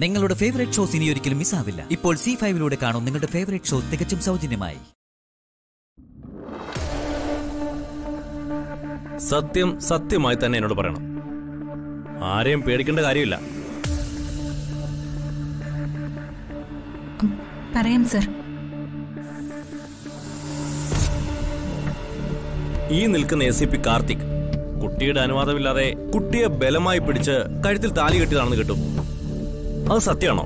നിങ്ങളുടെ favourite shows ഇനി ഒരിക്കലും മിസ്സാവില്ല ഇപ്പോൾ സി ഫൈവിലൂടെ കാണും നിങ്ങളുടെ ഫേവറേറ്റ് ഷോ തികച്ചും സൗജന്യമായി. സത്യം സത്യമായി തന്നെ എന്നോട് പറയണം. ആരെയും പേടിക്കേണ്ട കാര്യമില്ല. പറയാം സർ. ഈ നിൽക്കുന്ന എ സി പി കാർത്തിക് കുട്ടിയുടെ അനുവാദമില്ലാതെ കുട്ടിയെ ബലമായി പിടിച്ച് കഴുത്തിൽ താലി കെട്ടിയതാണെന്ന് കിട്ടും. അത് സത്യമാണോ?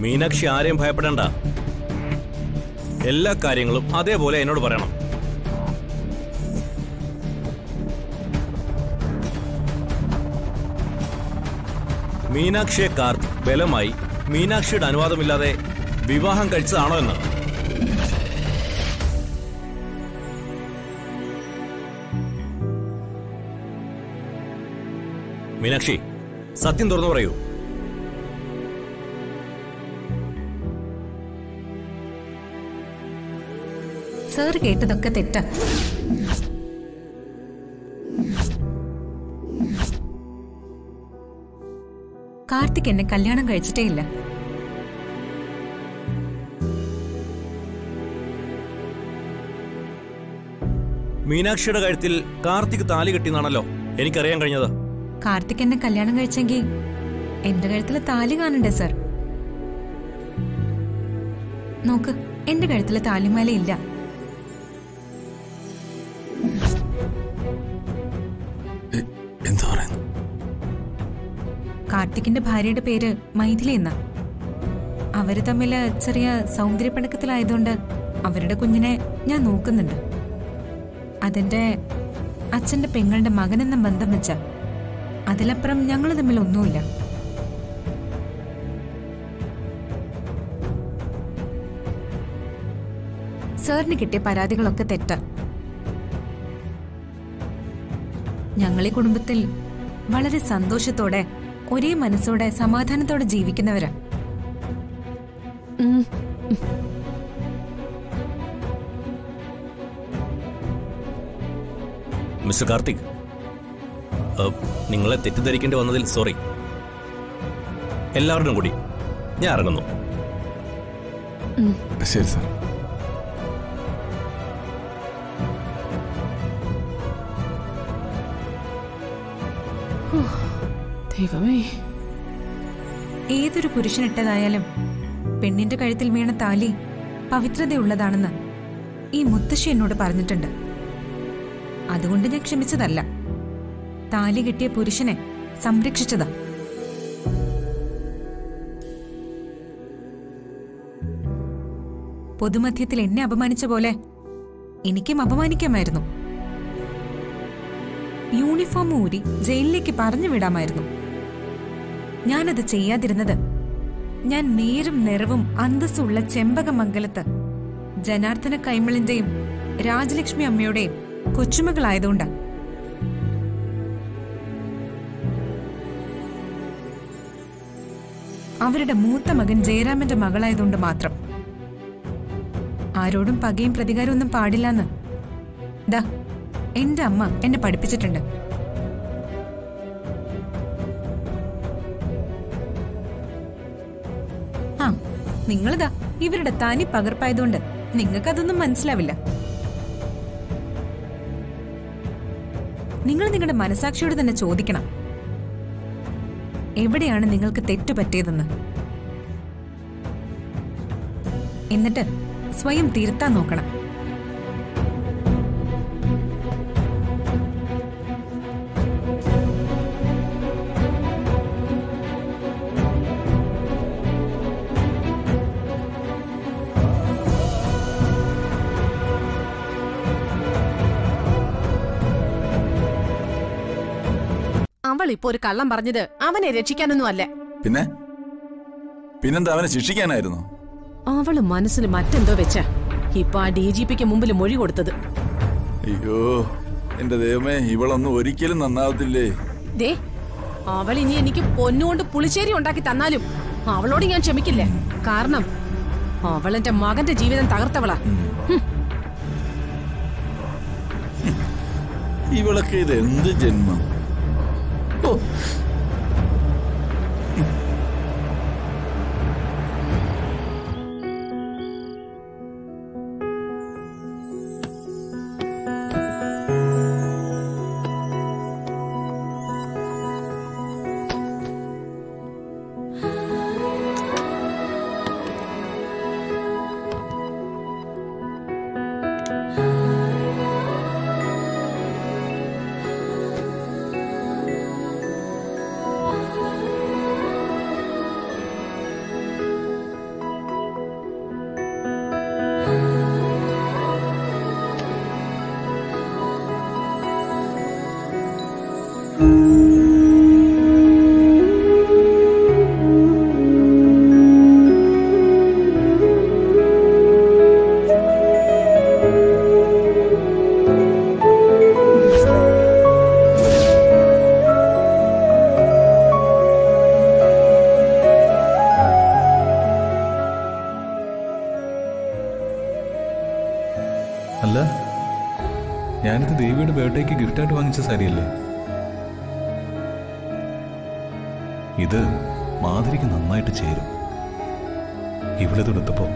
മീനാക്ഷി ആരെയും ഭയപ്പെടേണ്ട. എല്ലാ കാര്യങ്ങളും അതേപോലെ എന്നോട് പറയണം. മീനാക്ഷിയെ കാർത്ത് ബലമായി മീനാക്ഷിയുടെ അനുവാദമില്ലാതെ വിവാഹം കഴിച്ചതാണോ എന്ന്. മീനാക്ഷി സത്യം തുറന്നു പറയൂ. സാർ കേട്ടതൊക്കെ തെറ്റ. കാർത്തിക് എന്നെ കല്യാണം കഴിച്ചിട്ടേ ഇല്ല. മീനാക്ഷിയുടെ കാര്യത്തിൽ കാർത്തിക് താലി കെട്ടിന്നാണല്ലോ എനിക്കറിയാൻ കഴിഞ്ഞത്. കാർത്തിക് എന്നെ കല്യാണം കഴിച്ചെങ്കിൽ എന്റെ കഴുത്തിൽ താലി കാണണ്ടേ സർ? നോക്ക് എന്റെ കഴുത്തിൽ താലിമാല ഇല്ല. കാർത്തിക്കിന്റെ ഭാര്യയുടെ പേര് മൈഥിലി എന്ന. അവർ തമ്മിൽ ചെറിയ സൗന്ദര്യപ്പണക്കത്തിലായതുകൊണ്ട് അവരുടെ കുഞ്ഞിനെ ഞാൻ നോക്കുന്നുണ്ട്. അതെന്റെ അച്ഛന്റെ പെങ്ങളുടെ മകനെന്ന ബന്ധം വെച്ച. അതിലപ്പുറം ഞങ്ങൾ തമ്മിൽ ഒന്നുമില്ല. സാറിന് കിട്ടിയ പരാതികളൊക്കെ തെറ്റ. ഞങ്ങളീ കുടുംബത്തിൽ വളരെ സന്തോഷത്തോടെ ഒരേ മനസ്സോടെ സമാധാനത്തോടെ ജീവിക്കുന്നവരാ. മിസ്റ്റർ കാർത്തിക് നിങ്ങളെ തെറ്റിദ്ധരിക്കേണ്ടി വന്നതിൽ സോറി. എല്ലാവരുടെയും കൂടി ഞാൻ ഇറങ്ങുന്നു. ശരി സാർ. ദൈവമേ. ഏതൊരു പുരുഷനിട്ടതായാലും പെണ്ണിന്റെ കഴുത്തിൽ വീണ താലി പവിത്രതയുള്ളതാണെന്ന് ഈ മുത്തശ്ശി എന്നോട് പറഞ്ഞിട്ടുണ്ട്. അതുകൊണ്ട് ഞാൻ ക്ഷമിച്ചതല്ല. താലി കിട്ടിയ പുരുഷനെ സംരക്ഷിച്ചതാ. പൊതുമധ്യത്തിൽ എന്നെ അപമാനിച്ച പോലെ എനിക്കും അപമാനിക്കാമായിരുന്നു. യൂണിഫോം ഊരി ജയിലിലേക്ക് പറഞ്ഞു വിടാമായിരുന്നു. ഞാനത് ചെയ്യാതിരുന്നത് ഞാൻ നേരും നിറവും അന്തസ്സുള്ള ചെമ്പകമംഗലത്ത് ജനാർദ്ദന കൈമളിന്റെയും രാജലക്ഷ്മി അമ്മയുടെയും കൊച്ചുമകളായതുകൊണ്ടാ. അവരുടെ മൂത്ത മകൻ ജയരാമന്റെ മകളായതുകൊണ്ട് മാത്രം. ആരോടും പകയും പ്രതികാരവും ഒന്നും പാടില്ലെന്ന്. ദാ എന്റെ അമ്മ എന്നെ പഠിപ്പിച്ചിട്ടുണ്ട്. ആ നിങ്ങളിതാ ഇവരുടെ തനി പകർപ്പായതുകൊണ്ട് നിങ്ങൾക്കതൊന്നും മനസ്സിലാവില്ല. നിങ്ങൾ നിങ്ങളുടെ മനസാക്ഷിയോട് തന്നെ ചോദിക്കണം. എവിടെയാണ് നിങ്ങൾക്ക് തെറ്റു പറ്റിയതെന്ന്? എന്നിട്ട് സ്വയം തിരുത്താൻ നോക്കണം. അവൾ ഇപ്പൊ ഒരു കള്ളം പറഞ്ഞത് അവനെ രക്ഷിക്കാനൊന്നും അല്ലേ പിന്നെ? പിന്നെന്താ അവനെ ശിക്ഷിക്കാനായിരുന്നു? അവൾ മനസ്സിൽ മറ്റെന്തോ വെച്ച. ഇപ്പൊ ആ ഡി ജി പിക്ക് മുമ്പിൽ മൊഴി കൊടുത്തത്. അയ്യോ എന്റെ ദൈവമേ ഇവളൊന്നും ഒരിക്കലും നന്നാവത്തില്ലേ? ദേ അവൾ ഇനി എനിക്ക് പൊന്നുകൊണ്ട് പുളിശ്ശേരി ഉണ്ടാക്കി തന്നാലും അവളോട് ഞാൻ ക്ഷമിക്കില്ല. കാരണം അവൾ എന്റെ മകന്റെ ജീവിതം തകർത്തവളാ. ഇവളൊക്കെ ഇത് എന്ത് ജന്മം? 不，ഞാനിത് ദേവിയുടെ ബർത്ത്ഡേക്ക് ഗിഫ്റ്റായിട്ട് വാങ്ങിച്ച സാരിയല്ലേ? ഇത് മാധുരിക്ക് നന്നായിട്ട് ചേരും. ഇവിടെ തൊടുത്തപ്പോൾ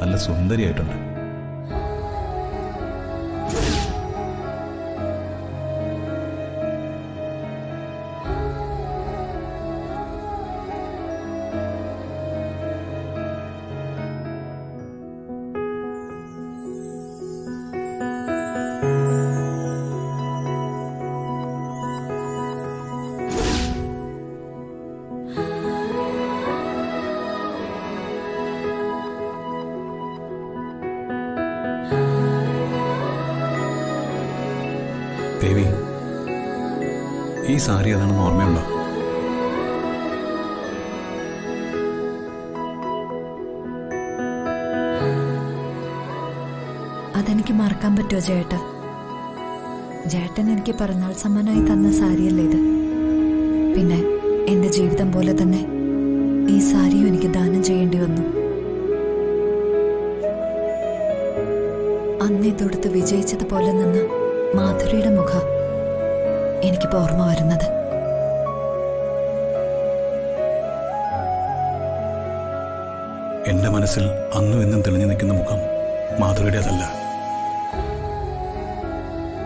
നല്ല സുന്ദരിയായിട്ടുണ്ട്. ദേവി ഈ സാരി അതാണെന്ന് ഓർമ്മയുണ്ടോ? അതെനിക്ക് മറക്കാൻ പറ്റുമോ ചേട്ടാ? ചേട്ടൻ എനിക്ക് പിറന്നാൾ സമ്മാനമായി തന്ന സാരിയല്ലേ ഇത്. പിന്നെ എന്റെ ജീവിതം പോലെ തന്നെ ഈ സാരിയും എനിക്ക് ദാനം ചെയ്യേണ്ടി വന്നു. അന്നേ തൊടുത്ത് വിജയിച്ചതുപോലെ നിന്ന് മാധുരിയുടെ മുഖം എനിക്കിപ്പോ ഓർമ്മ വരുന്നത്. എന്റെ മനസ്സിൽ അന്നും എന്നും തെളിഞ്ഞു നിൽക്കുന്ന മുഖം മാധുരിയുടേതല്ല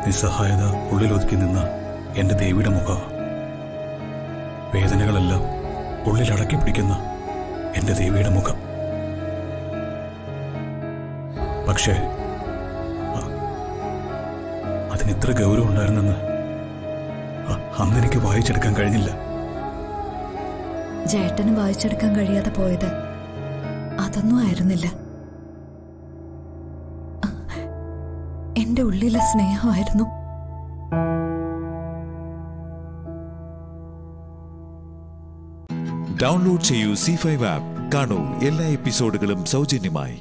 നിസ്സഹായത ഉള്ളിലൊതുക്കി നിന്ന എന്റെ ദേവിയുടെ മുഖ വേദനകളെല്ലാം ഉള്ളിൽ അടക്കി പിടിക്കുന്ന എന്റെ ദേവിയുടെ മുഖം. പക്ഷേ അതിന് ഇത്ര ഗൗരവം ഉണ്ടായിരുന്നെന്ന് അന്ന് എനിക്ക് വായിച്ചെടുക്കാൻ കഴിഞ്ഞില്ല. ജേട്ടന് വായിച്ചെടുക്കാൻ കഴിയാതെ പോയത് അതൊന്നും ആയിരുന്നില്ല. എന്റെ ഉള്ളിലെ സ്നേഹമായിരുന്നു. ഡൗൺലോഡ് ചെയ്യൂ സി ഫൈവ് ആപ്പ്. കാണൂ എല്ലാ എപ്പിസോഡുകളും സൗജന്യമായി.